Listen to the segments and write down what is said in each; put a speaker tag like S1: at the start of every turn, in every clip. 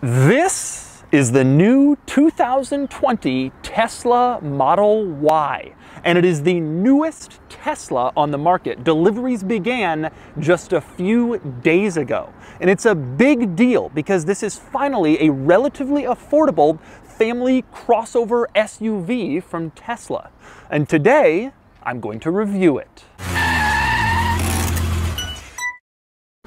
S1: This is the new 2020 Tesla Model Y, and it is the newest Tesla on the market. Deliveries began just a few days ago, and it's a big deal because this is finally a relatively affordable family crossover SUV from Tesla. And today, I'm going to review it.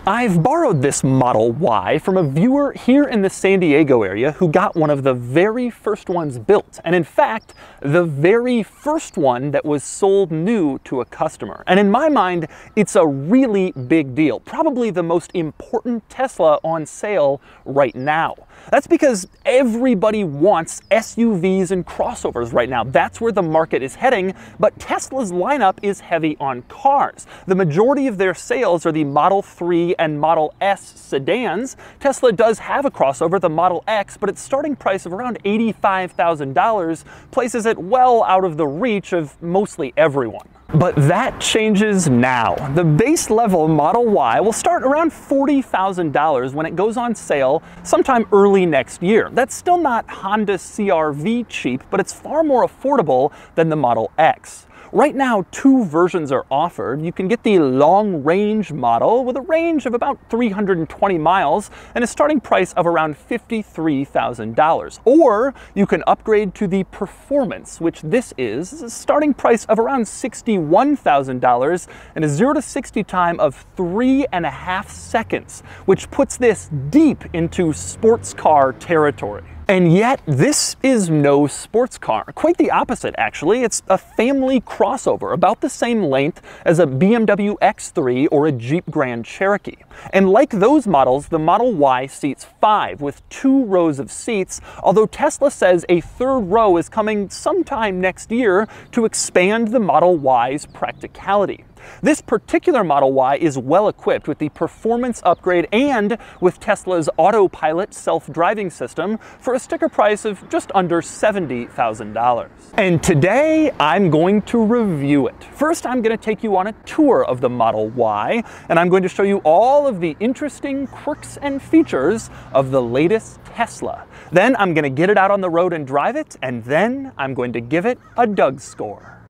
S1: I've borrowed this Model Y from a viewer here in the San Diego area who got one of the very first ones built, and in fact, the very first one that was sold new to a customer. And in my mind, it's a really big deal, probably the most important Tesla on sale right now. That's because everybody wants SUVs and crossovers right now. That's where the market is heading, but Tesla's lineup is heavy on cars. The majority of their sales are the Model 3 and Model S sedans. Tesla does have a crossover, the Model X, but its starting price of around $85,000 places it well out of the reach of mostly everyone. But that changes now. The base level Model Y will start around $40,000 when it goes on sale sometime early next year. That's still not Honda CRV cheap, but it's far more affordable than the Model X. Right now, two versions are offered. You can get the long range model with a range of about 320 miles and a starting price of around $53,000. Or you can upgrade to the performance, which this is, a starting price of around $61,000 and a 0 to 60 time of three and a half seconds, which puts this deep into sports car territory. And yet, this is no sports car. Quite the opposite, actually. It's a family crossover, about the same length as a BMW X3 or a Jeep Grand Cherokee. And like those models, the Model Y seats five with two rows of seats, although Tesla says a third row is coming sometime next year to expand the Model Y's practicality. This particular Model Y is well equipped with the performance upgrade and with Tesla's autopilot self-driving system for a sticker price of just under $70,000. And today I'm going to review it. First, I'm going to take you on a tour of the Model Y, and I'm going to show you all of the interesting quirks and features of the latest Tesla. Then I'm going to get it out on the road and drive it, and then I'm going to give it a Doug score.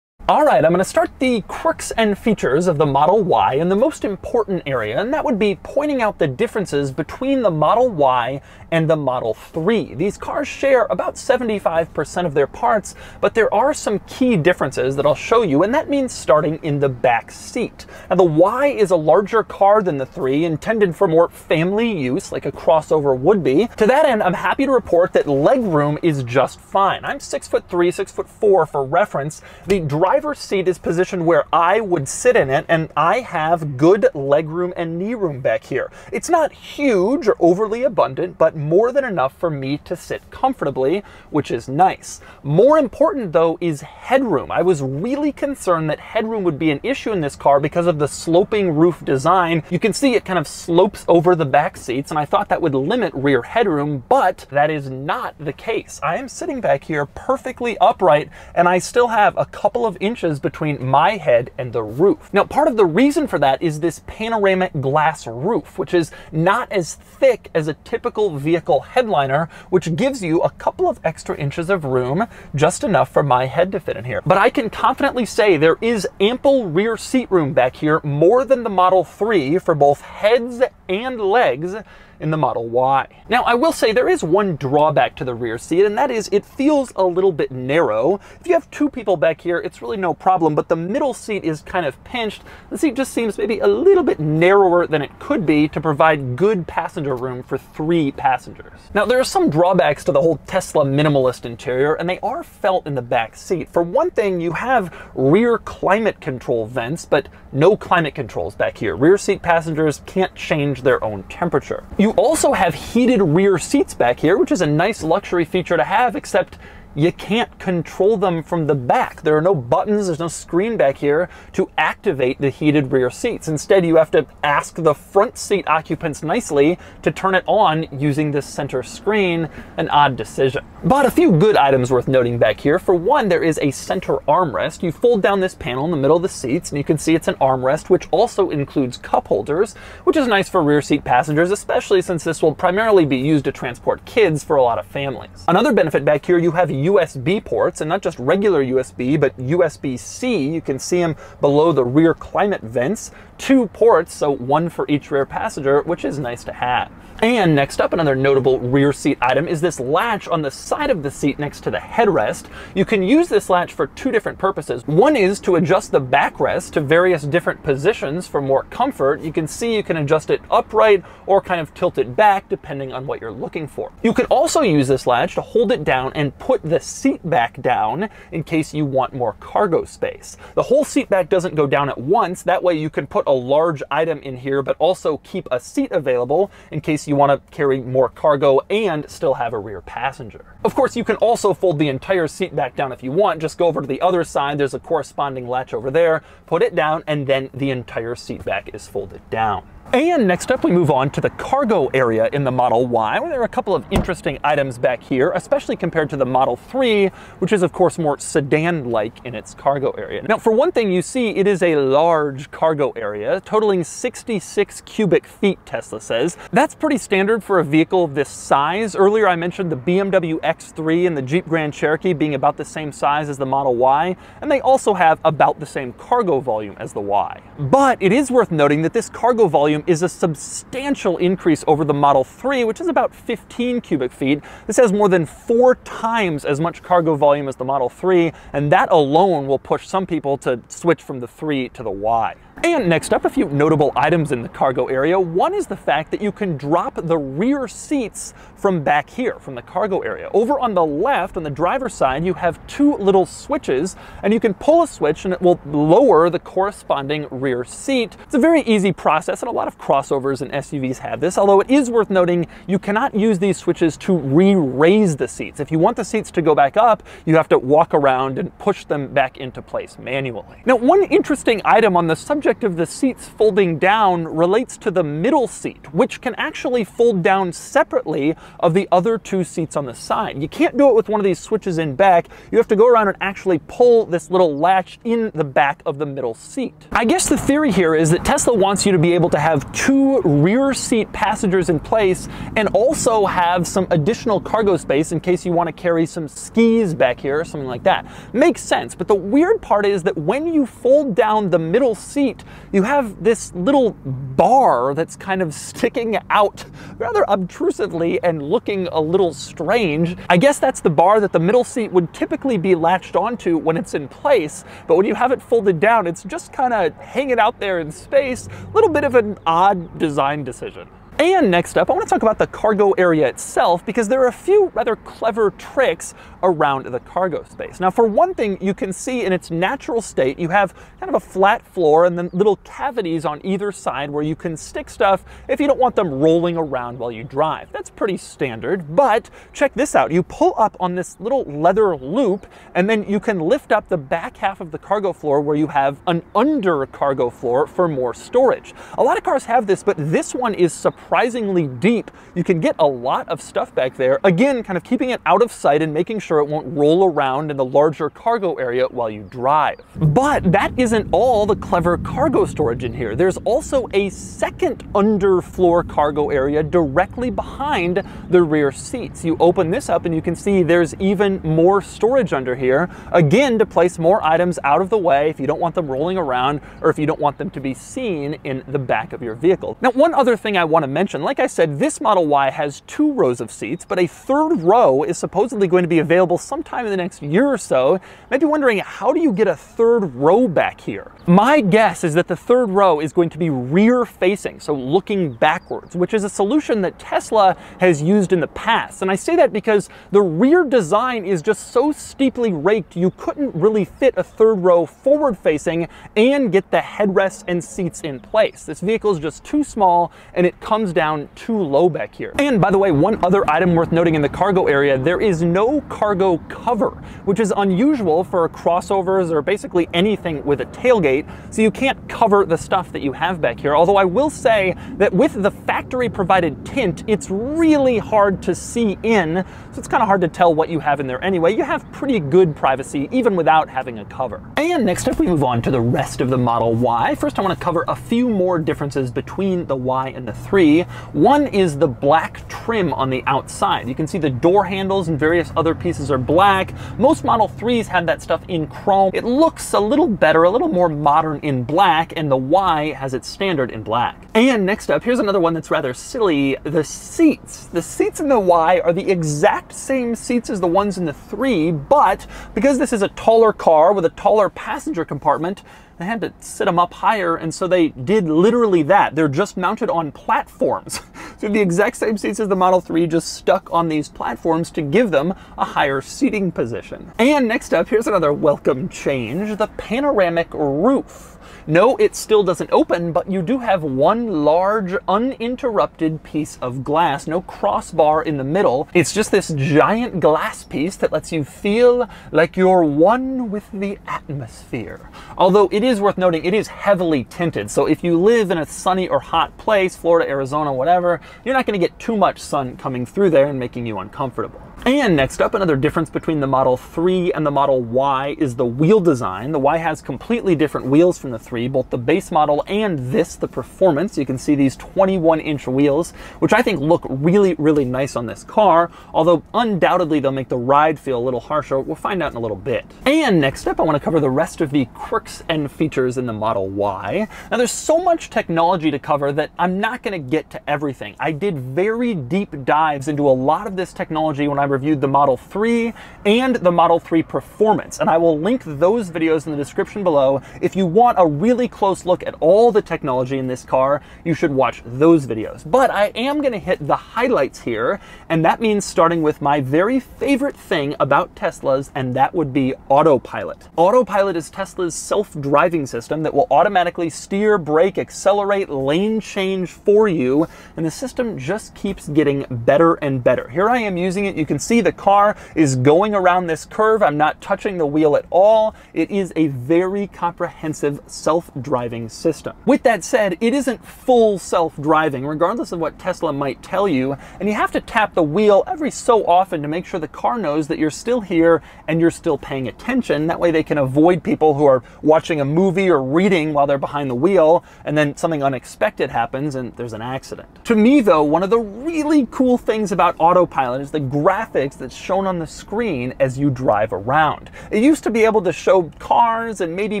S1: All right, I'm going to start the quirks and features of the Model Y in the most important area, and that would be pointing out the differences between the Model Y and the Model 3. These cars share about 75% of their parts, but there are some key differences that I'll show you, and that means starting in the back seat. Now, the Y is a larger car than the 3, intended for more family use, like a crossover would be. To that end, I'm happy to report that legroom is just fine. I'm 6 foot 3, 6 foot 4 for reference. The driver's seat is positioned where I would sit in it, and I have good legroom and knee room back here. It's not huge or overly abundant, but more than enough for me to sit comfortably, which is nice. More important though is headroom. I was really concerned that headroom would be an issue in this car because of the sloping roof design. You can see it kind of slopes over the back seats, and I thought that would limit rear headroom, but that is not the case. I am sitting back here perfectly upright, and I still have a couple of inches between my head and the roof. Now, part of the reason for that is this panoramic glass roof, which is not as thick as a typical vehicle headliner, which gives you a couple of extra inches of room, just enough for my head to fit in here. But I can confidently say there is ample rear seat room back here, more than the Model 3 for both heads and legs, in the Model Y. Now, I will say there is one drawback to the rear seat, and that is it feels a little bit narrow. If you have two people back here, it's really no problem, but the middle seat is kind of pinched. The seat just seems maybe a little bit narrower than it could be to provide good passenger room for three passengers. Now, there are some drawbacks to the whole Tesla minimalist interior, and they are felt in the back seat. For one thing, you have rear climate control vents, but no climate controls back here. Rear seat passengers can't change their own temperature. You also have heated rear seats back here, which is a nice luxury feature to have, except you can't control them from the back. There are no buttons, there's no screen back here to activate the heated rear seats. Instead, you have to ask the front seat occupants nicely to turn it on using this center screen, an odd decision. But a few good items worth noting back here. For one, there is a center armrest. You fold down this panel in the middle of the seats and you can see it's an armrest, which also includes cup holders, which is nice for rear seat passengers, especially since this will primarily be used to transport kids for a lot of families. Another benefit back here, you have USB ports, and not just regular USB, but USB-C. You can see them below the rear climate vents. Two ports, so one for each rear passenger, which is nice to have. And next up, another notable rear seat item is this latch on the side of the seat next to the headrest. You can use this latch for two different purposes. One is to adjust the backrest to various different positions for more comfort. You can see you can adjust it upright or kind of tilt it back depending on what you're looking for. You can also use this latch to hold it down and put the seat back down in case you want more cargo space. The whole seat back doesn't go down at once. That way you can put a large item in here, but also keep a seat available in case you want to carry more cargo and still have a rear passenger. Of course, you can also fold the entire seat back down if you want. Just go over to the other side. There's a corresponding latch over there. Put it down and then the entire seat back is folded down. And next up, we move on to the cargo area in the Model Y, where there are a couple of interesting items back here, especially compared to the Model 3, which is of course more sedan-like in its cargo area. Now, for one thing, you see it is a large cargo area, totaling 66 cubic feet, Tesla says. That's pretty standard for a vehicle of this size. Earlier, I mentioned the BMW X3 and the Jeep Grand Cherokee being about the same size as the Model Y, and they also have about the same cargo volume as the Y. But it is worth noting that this cargo volume is a substantial increase over the Model 3, which is about 15 cubic feet. This has more than four times as much cargo volume as the Model 3, and that alone will push some people to switch from the 3 to the Y. And next up, a few notable items in the cargo area. One is the fact that you can drop the rear seats from back here, from the cargo area. Over on the left, on the driver's side, you have two little switches, and you can pull a switch and it will lower the corresponding rear seat. It's a very easy process, and a lot of crossovers and SUVs have this, although it is worth noting you cannot use these switches to re-raise the seats. If you want the seats to go back up, you have to walk around and push them back into place manually. Now, one interesting item on the subject subject of the seats folding down relates to the middle seat, which can actually fold down separately of the other two seats on the side. You can't do it with one of these switches in back. You have to go around and actually pull this little latch in the back of the middle seat. I guess the theory here is that Tesla wants you to be able to have two rear seat passengers in place and also have some additional cargo space in case you want to carry some skis back here or something like that. Makes sense, but the weird part is that when you fold down the middle seat, you have this little bar that's kind of sticking out rather obtrusively and looking a little strange. I guess that's the bar that the middle seat would typically be latched onto when it's in place, but when you have it folded down, it's just kind of hanging out there in space. A little bit of an odd design decision. And next up, I want to talk about the cargo area itself because there are a few rather clever tricks around the cargo space. Now, for one thing, you can see in its natural state, you have kind of a flat floor and then little cavities on either side where you can stick stuff if you don't want them rolling around while you drive. That's pretty standard, but check this out. You pull up on this little leather loop and then you can lift up the back half of the cargo floor where you have an under cargo floor for more storage. A lot of cars have this, but this one is surprisingly surprisingly deep. You can get a lot of stuff back there. Again, kind of keeping it out of sight and making sure it won't roll around in the larger cargo area while you drive. But that isn't all the clever cargo storage in here. There's also a second underfloor cargo area directly behind the rear seats. You open this up and you can see there's even more storage under here. Again, to place more items out of the way if you don't want them rolling around or if you don't want them to be seen in the back of your vehicle. Now, one other thing I want to mention, like I said, this Model Y has two rows of seats, but a third row is supposedly going to be available sometime in the next year or so. You might be wondering, how do you get a third row back here? My guess is that the third row is going to be rear facing, so looking backwards, which is a solution that Tesla has used in the past. And I say that because the rear design is just so steeply raked, you couldn't really fit a third row forward facing and get the headrests and seats in place. This vehicle is just too small and it comes comes down too low back here. And by the way, one other item worth noting in the cargo area, there is no cargo cover, which is unusual for crossovers or basically anything with a tailgate, so you can't cover the stuff that you have back here. Although I will say that with the factory provided tint, it's really hard to see in, so it's kind of hard to tell what you have in there anyway. You have pretty good privacy even without having a cover. And next up we move on to the rest of the Model Y. First I want to cover a few more differences between the Y and the 3. One is the black trim on the outside. You can see the door handles and various other pieces are black. Most Model 3s have that stuff in chrome. It looks a little better, a little more modern in black, and the Y has its standard in black. And next up, here's another one that's rather silly, the seats. The seats in the Y are the exact same seats as the ones in the 3, but because this is a taller car with a taller passenger compartment, they had to sit them up higher, and so they did literally that. They're just mounted on platforms. so the exact same seats as the Model 3, just stuck on these platforms to give them a higher seating position. And next up, here's another welcome change, the panoramic roof. No, it still doesn't open, but you do have one large, uninterrupted piece of glass, no crossbar in the middle. It's just this giant glass piece that lets you feel like you're one with the atmosphere. Although it is worth noting, it is heavily tinted, so if you live in a sunny or hot place, Florida, Arizona, whatever, you're not going to get too much sun coming through there and making you uncomfortable. And next up, another difference between the Model 3 and the Model Y is the wheel design. The Y has completely different wheels from the 3, both the base model and this, the Performance. You can see these 21 inch wheels, which I think look really, really nice on this car, although undoubtedly they'll make the ride feel a little harsher. We'll find out in a little bit. And next up, I want to cover the rest of the quirks and features in the Model Y. Now there's so much technology to cover that I'm not going to get to everything. I did very deep dives into a lot of this technology when I reviewed the Model 3 and the Model 3 Performance, and I will link those videos in the description below. If you want a really close look at all the technology in this car, you should watch those videos. But I am going to hit the highlights here, and that means starting with my very favorite thing about Teslas, and that would be autopilot. Autopilot is Tesla's self-driving system that will automatically steer, brake, accelerate, lane change for you, and the system just keeps getting better and better. Here I am using it. You can see the car is going around this curve. I'm not touching the wheel at all. It is a very comprehensive self-driving system. With that said, it isn't full self-driving, regardless of what Tesla might tell you, and you have to tap the wheel every so often to make sure the car knows that you're still here and you're still paying attention. That way they can avoid people who are watching a movie or reading while they're behind the wheel, and then something unexpected happens and there's an accident. To me, though, one of the really cool things about autopilot is the graphics graphics that's shown on the screen as you drive around. It used to be able to show cars and maybe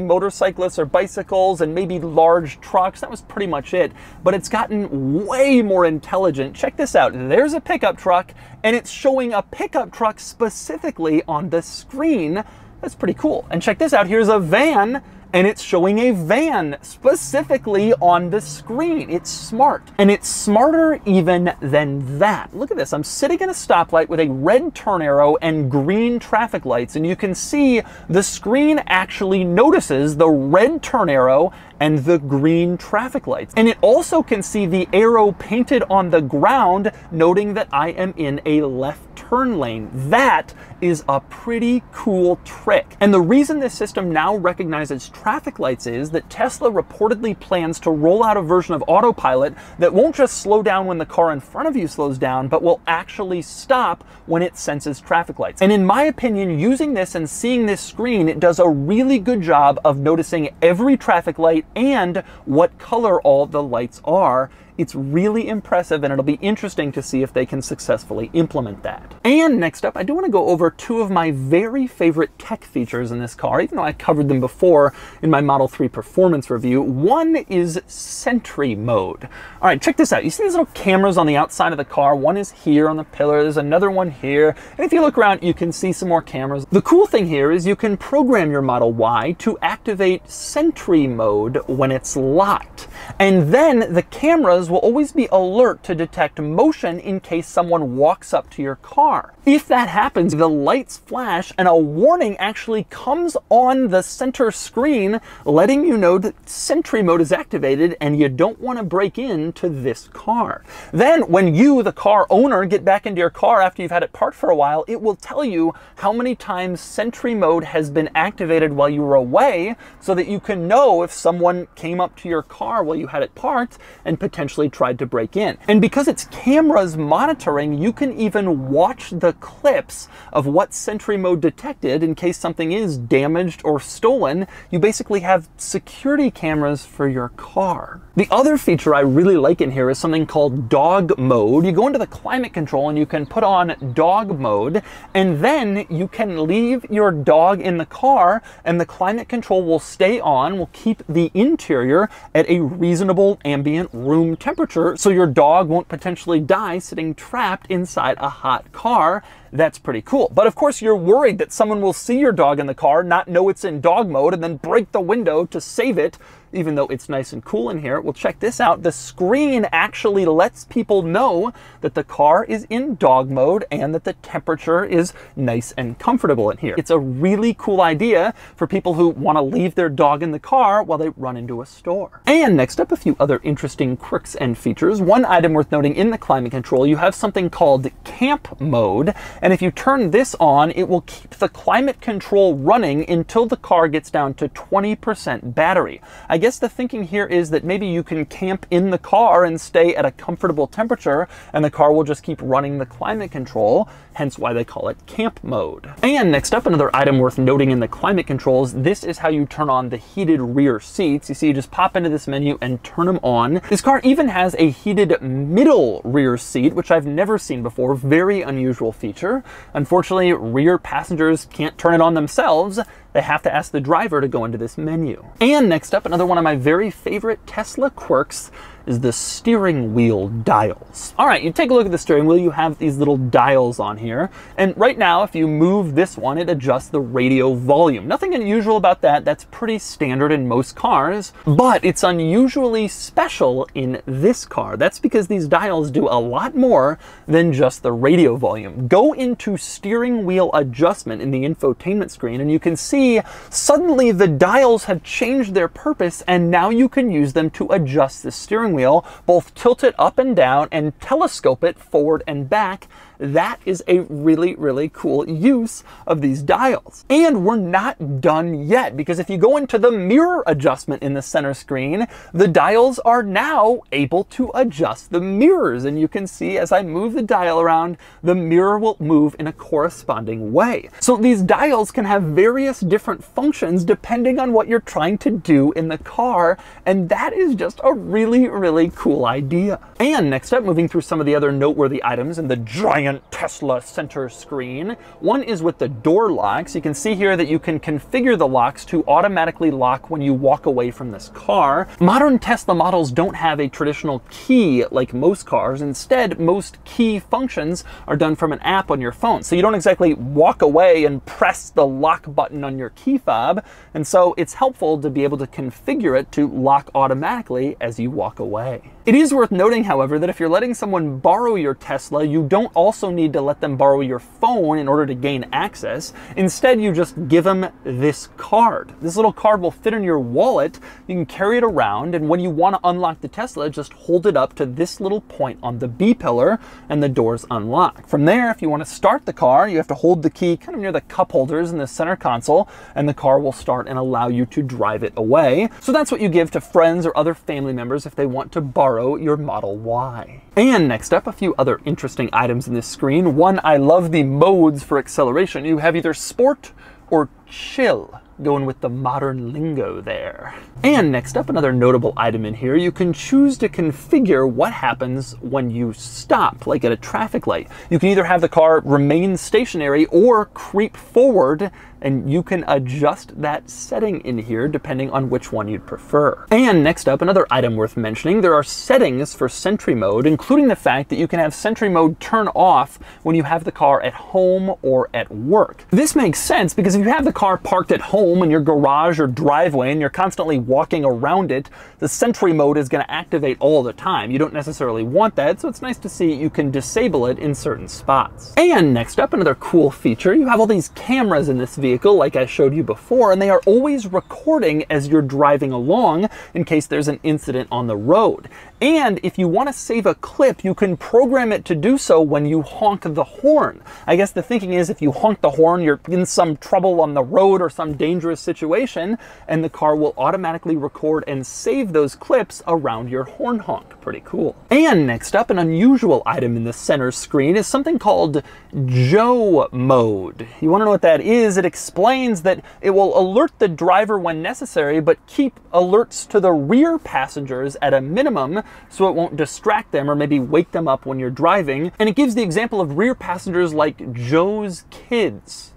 S1: motorcyclists or bicycles and maybe large trucks. That was pretty much it. But it's gotten way more intelligent. Check this out. There's a pickup truck and it's showing a pickup truck specifically on the screen. That's pretty cool. And check this out. Here's a van and it's showing a van specifically on the screen. It's smart. And it's smarter even than that. Look at this. I'm sitting in a stoplight with a red turn arrow and green traffic lights, and you can see the screen actually notices the red turn arrow and the green traffic lights. And it also can see the arrow painted on the ground, noting that I am in a left turn lane. That is a pretty cool trick. And the reason this system now recognizes traffic lights is that Tesla reportedly plans to roll out a version of autopilot that won't just slow down when the car in front of you slows down, but will actually stop when it senses traffic lights. And in my opinion, using this and seeing this screen, it does a really good job of noticing every traffic light and what color all the lights are it's really impressive and it'll be interesting to see if they can successfully implement that. And next up, I do want to go over two of my very favorite tech features in this car, even though I covered them before in my Model 3 performance review. One is Sentry mode. All right, check this out. You see these little cameras on the outside of the car? One is here on the pillar, there's another one here. And if you look around, you can see some more cameras. The cool thing here is you can program your Model Y to activate Sentry mode when it's locked. And then the cameras will always be alert to detect motion in case someone walks up to your car. If that happens, the lights flash and a warning actually comes on the center screen letting you know that Sentry mode is activated and you don't want to break into this car. Then when you, the car owner, get back into your car after you've had it parked for a while, it will tell you how many times Sentry mode has been activated while you were away so that you can know if someone came up to your car while you had it parked and potentially tried to break in. And because it's cameras monitoring, you can even watch the clips of what Sentry mode detected in case something is damaged or stolen. You basically have security cameras for your car. The other feature I really like in here is something called dog mode. You go into the climate control and you can put on dog mode and then you can leave your dog in the car and the climate control will stay on, will keep the interior at a reasonable ambient room temperature so your dog won't potentially die sitting trapped inside a hot car that's pretty cool. But of course, you're worried that someone will see your dog in the car, not know it's in dog mode, and then break the window to save it even though it's nice and cool in here. Well, check this out. The screen actually lets people know that the car is in dog mode and that the temperature is nice and comfortable in here. It's a really cool idea for people who want to leave their dog in the car while they run into a store. And next up, a few other interesting quirks and features. One item worth noting in the climate control, you have something called camp mode. And if you turn this on, it will keep the climate control running until the car gets down to 20% battery. I guess the thinking here is that maybe you can camp in the car and stay at a comfortable temperature and the car will just keep running the climate control, hence why they call it camp mode. And next up, another item worth noting in the climate controls, this is how you turn on the heated rear seats. You see, you just pop into this menu and turn them on. This car even has a heated middle rear seat, which I've never seen before. Very unusual feature. Unfortunately, rear passengers can't turn it on themselves they have to ask the driver to go into this menu. And next up, another one of my very favorite Tesla quirks is the steering wheel dials. All right, you take a look at the steering wheel, you have these little dials on here. And right now, if you move this one, it adjusts the radio volume. Nothing unusual about that. That's pretty standard in most cars, but it's unusually special in this car. That's because these dials do a lot more than just the radio volume. Go into steering wheel adjustment in the infotainment screen and you can see suddenly the dials have changed their purpose and now you can use them to adjust the steering steering wheel, both tilt it up and down and telescope it forward and back that is a really, really cool use of these dials. And we're not done yet because if you go into the mirror adjustment in the center screen, the dials are now able to adjust the mirrors. And you can see as I move the dial around, the mirror will move in a corresponding way. So these dials can have various different functions depending on what you're trying to do in the car. And that is just a really, really cool idea. And next up, moving through some of the other noteworthy items in the giant giant Tesla center screen. One is with the door locks. You can see here that you can configure the locks to automatically lock when you walk away from this car. Modern Tesla models don't have a traditional key like most cars. Instead, most key functions are done from an app on your phone. So you don't exactly walk away and press the lock button on your key fob. And so it's helpful to be able to configure it to lock automatically as you walk away. It is worth noting, however, that if you're letting someone borrow your Tesla, you don't also need to let them borrow your phone in order to gain access. Instead, you just give them this card. This little card will fit in your wallet. You can carry it around, and when you want to unlock the Tesla, just hold it up to this little point on the B pillar, and the doors unlock. From there, if you want to start the car, you have to hold the key kind of near the cup holders in the center console, and the car will start and allow you to drive it away. So that's what you give to friends or other family members if they want to borrow borrow your Model Y. And next up, a few other interesting items in this screen. One, I love the modes for acceleration. You have either sport or chill going with the modern lingo there. And next up, another notable item in here, you can choose to configure what happens when you stop, like at a traffic light. You can either have the car remain stationary or creep forward and you can adjust that setting in here depending on which one you'd prefer. And next up, another item worth mentioning, there are settings for Sentry Mode, including the fact that you can have Sentry Mode turn off when you have the car at home or at work. This makes sense because if you have the car parked at home in your garage or driveway and you're constantly walking around it, the Sentry Mode is going to activate all the time. You don't necessarily want that, so it's nice to see you can disable it in certain spots. And next up, another cool feature, you have all these cameras in this vehicle like I showed you before, and they are always recording as you're driving along in case there's an incident on the road. And if you want to save a clip, you can program it to do so when you honk the horn. I guess the thinking is if you honk the horn, you're in some trouble on the road or some dangerous situation, and the car will automatically record and save those clips around your horn honk. Pretty cool. And next up, an unusual item in the center screen is something called Joe mode. You want to know what that is? It explains that it will alert the driver when necessary, but keep alerts to the rear passengers at a minimum so it won't distract them or maybe wake them up when you're driving. And it gives the example of rear passengers like Joe's kids.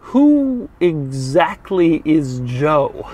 S1: Who exactly is Joe?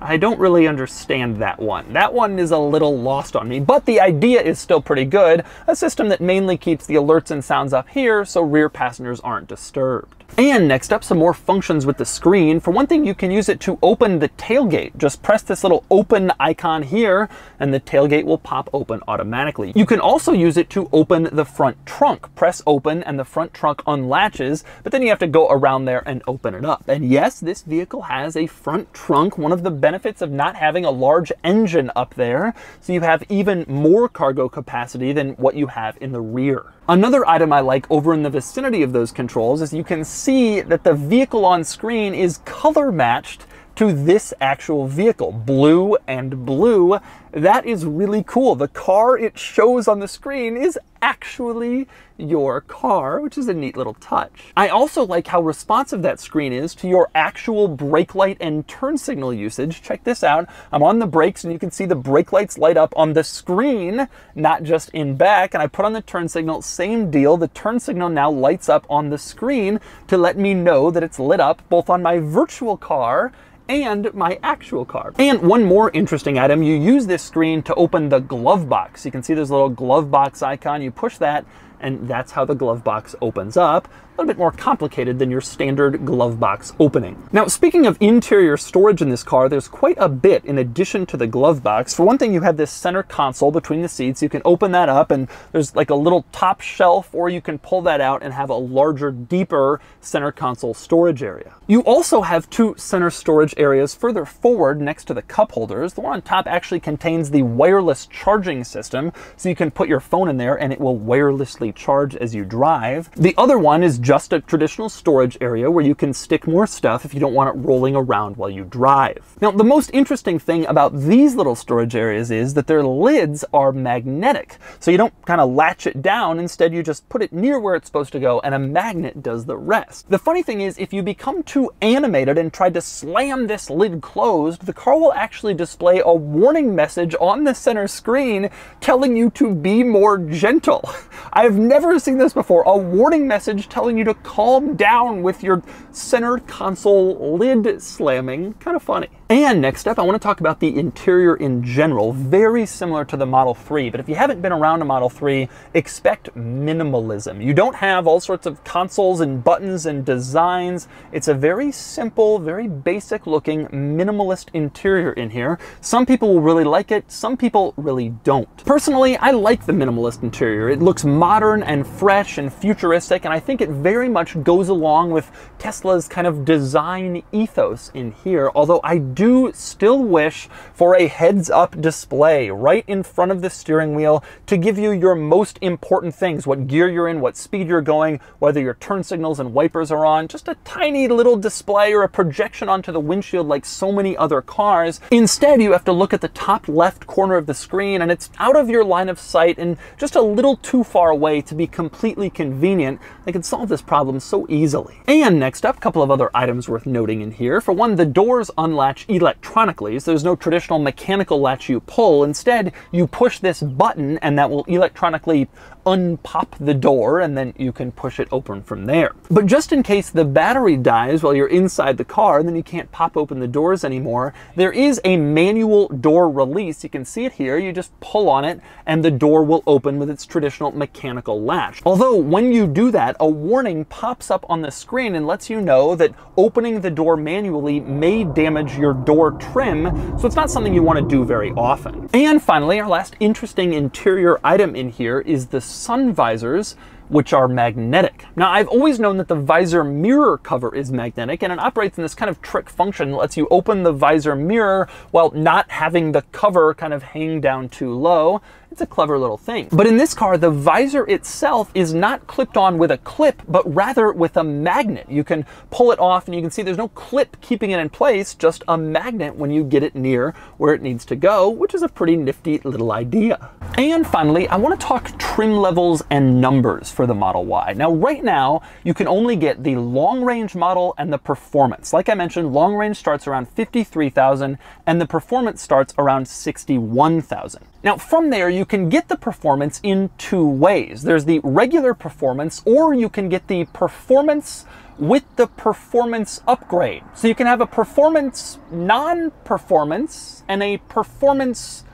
S1: I don't really understand that one. That one is a little lost on me, but the idea is still pretty good. A system that mainly keeps the alerts and sounds up here so rear passengers aren't disturbed. And next up, some more functions with the screen. For one thing, you can use it to open the tailgate. Just press this little open icon here and the tailgate will pop open automatically. You can also use it to open the front trunk. Press open and the front trunk unlatches, but then you have to go around there and open it up. And yes, this vehicle has a front trunk, one of the benefits of not having a large engine up there. So you have even more cargo capacity than what you have in the rear. Another item I like over in the vicinity of those controls is you can see that the vehicle on screen is color matched to this actual vehicle, blue and blue. That is really cool. The car it shows on the screen is actually your car, which is a neat little touch. I also like how responsive that screen is to your actual brake light and turn signal usage. Check this out. I'm on the brakes and you can see the brake lights light up on the screen, not just in back. And I put on the turn signal, same deal. The turn signal now lights up on the screen to let me know that it's lit up both on my virtual car and my actual car. And one more interesting item, you use this screen to open the glove box. You can see there's a little glove box icon. You push that and that's how the glove box opens up little bit more complicated than your standard glove box opening. Now, speaking of interior storage in this car, there's quite a bit in addition to the glove box. For one thing, you have this center console between the seats. You can open that up and there's like a little top shelf or you can pull that out and have a larger, deeper center console storage area. You also have two center storage areas further forward next to the cup holders. The one on top actually contains the wireless charging system, so you can put your phone in there and it will wirelessly charge as you drive. The other one is just a traditional storage area where you can stick more stuff if you don't want it rolling around while you drive. Now, the most interesting thing about these little storage areas is that their lids are magnetic. So you don't kind of latch it down. Instead, you just put it near where it's supposed to go and a magnet does the rest. The funny thing is, if you become too animated and try to slam this lid closed, the car will actually display a warning message on the center screen telling you to be more gentle. I've never seen this before. A warning message telling you to calm down with your center console lid slamming. Kind of funny. And next up, I want to talk about the interior in general, very similar to the Model 3. But if you haven't been around a Model 3, expect minimalism. You don't have all sorts of consoles and buttons and designs. It's a very simple, very basic looking minimalist interior in here. Some people will really like it, some people really don't. Personally, I like the minimalist interior. It looks modern and fresh and futuristic, and I think it very much goes along with Tesla's kind of design ethos in here, although I do still wish for a heads up display right in front of the steering wheel to give you your most important things, what gear you're in, what speed you're going, whether your turn signals and wipers are on, just a tiny little display or a projection onto the windshield like so many other cars. Instead, you have to look at the top left corner of the screen and it's out of your line of sight and just a little too far away to be completely convenient. They can solve this problem so easily. And next up, a couple of other items worth noting in here. For one, the doors unlatch electronically, so there's no traditional mechanical latch you pull. Instead, you push this button and that will electronically unpop the door and then you can push it open from there. But just in case the battery dies while you're inside the car and then you can't pop open the doors anymore, there is a manual door release. You can see it here. You just pull on it and the door will open with its traditional mechanical latch. Although when you do that, a warning pops up on the screen and lets you know that opening the door manually may damage your door trim, so it's not something you want to do very often. And finally, our last interesting interior item in here is the sun visors which are magnetic. Now, I've always known that the visor mirror cover is magnetic, and it operates in this kind of trick function that lets you open the visor mirror while not having the cover kind of hang down too low. It's a clever little thing. But in this car, the visor itself is not clipped on with a clip, but rather with a magnet. You can pull it off and you can see there's no clip keeping it in place, just a magnet when you get it near where it needs to go, which is a pretty nifty little idea. And finally, I want to talk trim levels and numbers for the Model Y. Now, right now, you can only get the long range model and the performance. Like I mentioned, long range starts around 53,000 and the performance starts around 61,000. Now from there, you can get the performance in two ways. There's the regular performance, or you can get the performance with the performance upgrade. So you can have a performance non-performance and a performance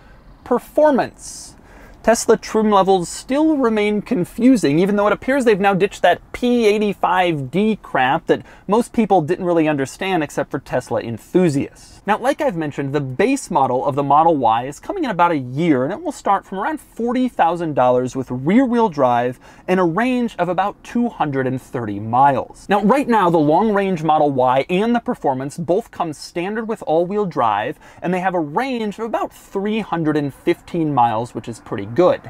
S1: performance. Tesla trim levels still remain confusing, even though it appears they've now ditched that P85D crap that most people didn't really understand except for Tesla enthusiasts. Now, like I've mentioned, the base model of the Model Y is coming in about a year, and it will start from around $40,000 with rear-wheel drive and a range of about 230 miles. Now, right now, the long-range Model Y and the Performance both come standard with all-wheel drive, and they have a range of about 315 miles, which is pretty good.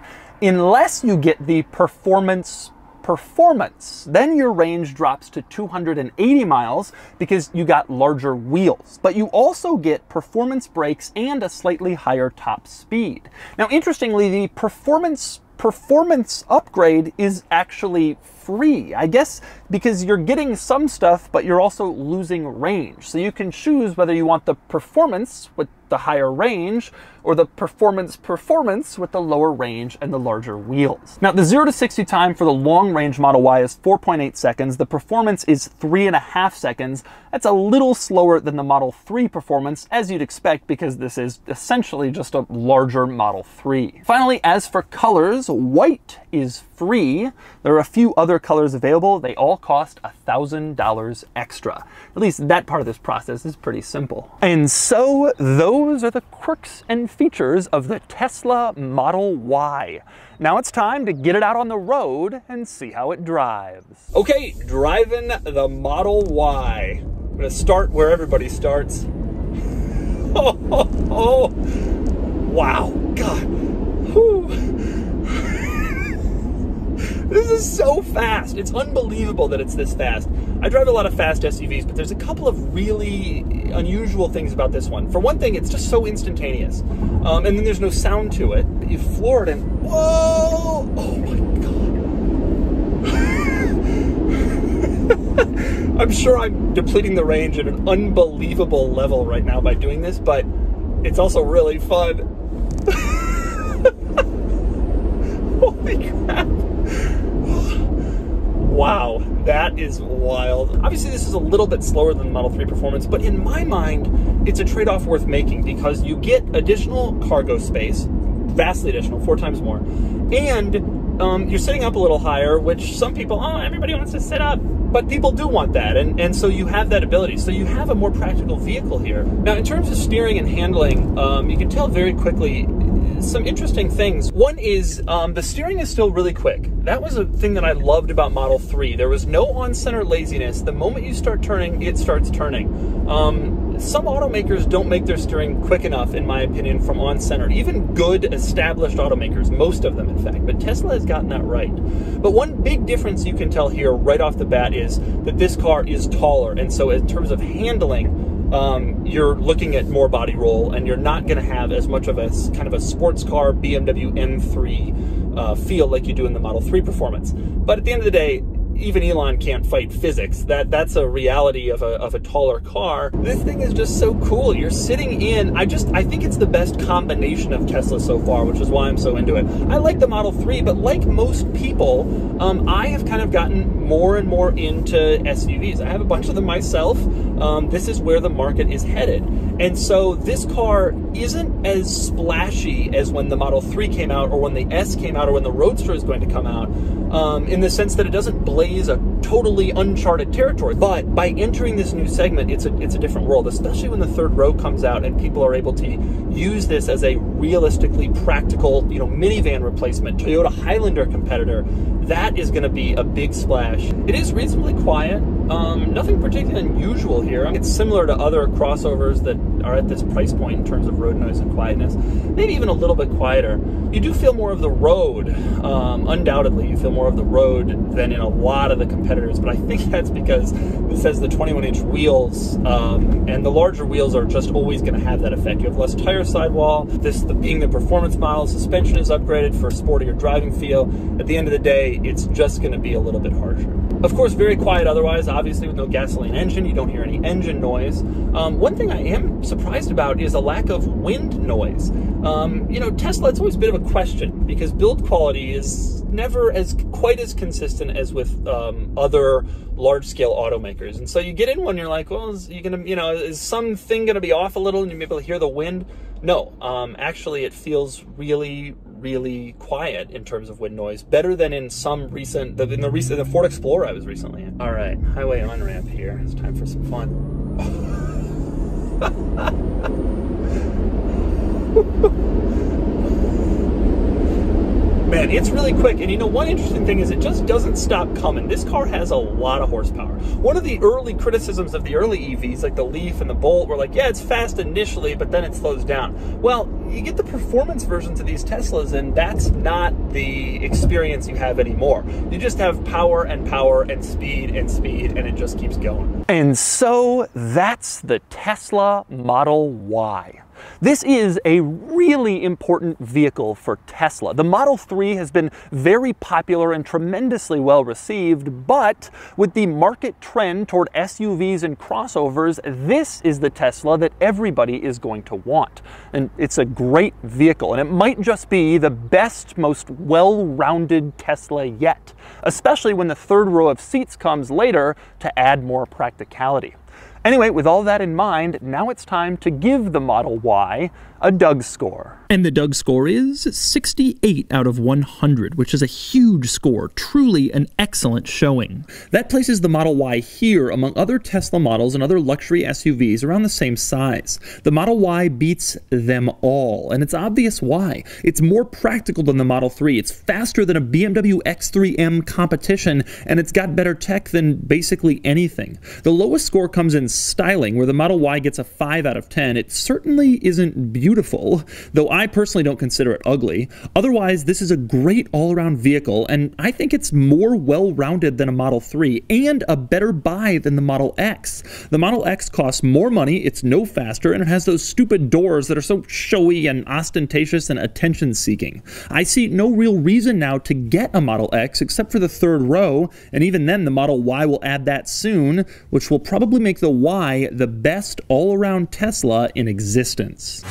S1: Unless you get the performance performance. Then your range drops to 280 miles because you got larger wheels. But you also get performance brakes and a slightly higher top speed. Now, interestingly, the performance performance upgrade is actually free. I guess because you're getting some stuff, but you're also losing range. So you can choose whether you want the performance with the higher range or the performance performance with the lower range and the larger wheels. Now the 0 to 60 time for the long range Model Y is 4.8 seconds. The performance is 3.5 seconds. That's a little slower than the Model 3 performance as you'd expect because this is essentially just a larger Model 3. Finally, as for colors, white is free. There are a few other colors available. They all cost $1,000 extra. At least that part of this process is pretty simple. And so those are the quirks and features of the Tesla Model Y. Now it's time to get it out on the road and see how it drives. Okay, driving the Model Y. I'm gonna start where everybody starts. oh, oh, oh. wow, God. This is so fast. It's unbelievable that it's this fast. I drive a lot of fast SUVs, but there's a couple of really unusual things about this one. For one thing, it's just so instantaneous. Um, and then there's no sound to it. You floor it and, whoa! Oh my God. I'm sure I'm depleting the range at an unbelievable level right now by doing this, but it's also really fun. Holy crap. Wow, that is wild. Obviously, this is a little bit slower than the Model 3 Performance, but in my mind, it's a trade-off worth making because you get additional cargo space, vastly additional, four times more, and um, you're sitting up a little higher, which some people, oh, everybody wants to sit up. But people do want that and, and so you have that ability. So you have a more practical vehicle here. Now in terms of steering and handling um, you can tell very quickly some interesting things. One is um, the steering is still really quick. That was a thing that I loved about Model 3. There was no on-center laziness. The moment you start turning, it starts turning. Um, some automakers don't make their steering quick enough, in my opinion, from on-center. Even good, established automakers, most of them, in fact. But Tesla has gotten that right. But one big difference you can tell here right off the bat is that this car is taller. And so in terms of handling, um, you're looking at more body roll and you're not going to have as much of a kind of a sports car BMW M3 uh, feel like you do in the Model 3 Performance. But at the end of the day, even Elon can't fight physics. That that's a reality of a, of a taller car. This thing is just so cool. You're sitting in. I just I think it's the best combination of Tesla so far, which is why I'm so into it. I like the Model 3, but like most people, um, I have kind of gotten more and more into SUVs. I have a bunch of them myself. Um, this is where the market is headed. And so this car isn't as splashy as when the Model 3 came out or when the S came out or when the Roadster is going to come out um, in the sense that it doesn't blaze a totally uncharted territory. But by entering this new segment, it's a, it's a different world, especially when the third row comes out and people are able to use this as a realistically practical, you know, minivan replacement, Toyota Highlander competitor. That is going to be a big splash. It is reasonably quiet. Um, nothing particularly unusual here. It's similar to other crossovers that are at this price point in terms of road noise and quietness. Maybe even a little bit quieter. You do feel more of the road. Um, undoubtedly, you feel more of the road than in a lot of the competitors, but I think that's because this has the 21 inch wheels, um, and the larger wheels are just always going to have that effect. You have less tire sidewall. This, the, being the performance model, suspension is upgraded for a sportier driving feel. At the end of the day, it's just going to be a little bit harsher. Of course, very quiet otherwise. Obviously, with no gasoline engine, you don't hear any engine noise. Um, one thing I am surprised about is a lack of wind noise. Um, you know, Tesla, it's always a bit of a question because build quality is never as quite as consistent as with um, other large scale automakers. And so you get in one, you're like, well, is you gonna, you know, is something gonna be off a little and you're able to hear the wind? No, um, actually, it feels really, really quiet in terms of wind noise. Better than in some recent, in the recent, the Ford Explorer I was recently in. All right, highway on ramp here. It's time for some fun. Man, it's really quick. And you know, one interesting thing is it just doesn't stop coming. This car has a lot of horsepower. One of the early criticisms of the early EVs, like the Leaf and the Bolt, were like, yeah, it's fast initially, but then it slows down. Well, you get the performance versions of these Teslas, and that's not the experience you have anymore. You just have power and power and speed and speed, and it just keeps going. And so that's the Tesla Model Y. This is a really important vehicle for Tesla. The Model 3 has been very popular and tremendously well received, but with the market trend toward SUVs and crossovers, this is the Tesla that everybody is going to want. And it's a great vehicle, and it might just be the best, most well-rounded Tesla yet, especially when the third row of seats comes later to add more practicality. Anyway, with all that in mind, now it's time to give the Model Y a Doug score.
S2: And the Doug score is 68 out of 100, which is a huge score, truly an excellent showing. That places the Model Y here among other Tesla models and other luxury SUVs around the same size. The Model Y beats them all, and it's obvious why. It's more practical than the Model 3, it's faster than a BMW X3M competition, and it's got better tech than basically anything. The lowest score comes in styling, where the Model Y gets a 5 out of 10. It certainly isn't beautiful, though I personally don't consider it ugly. Otherwise, this is a great all-around vehicle, and I think it's more well-rounded than a Model 3, and a better buy than the Model X. The Model X costs more money, it's no faster, and it has those stupid doors that are so showy and ostentatious and attention-seeking. I see no real reason now to get a Model X except for the third row, and even then the Model Y will add that soon, which will probably make the Y the best all-around Tesla in existence.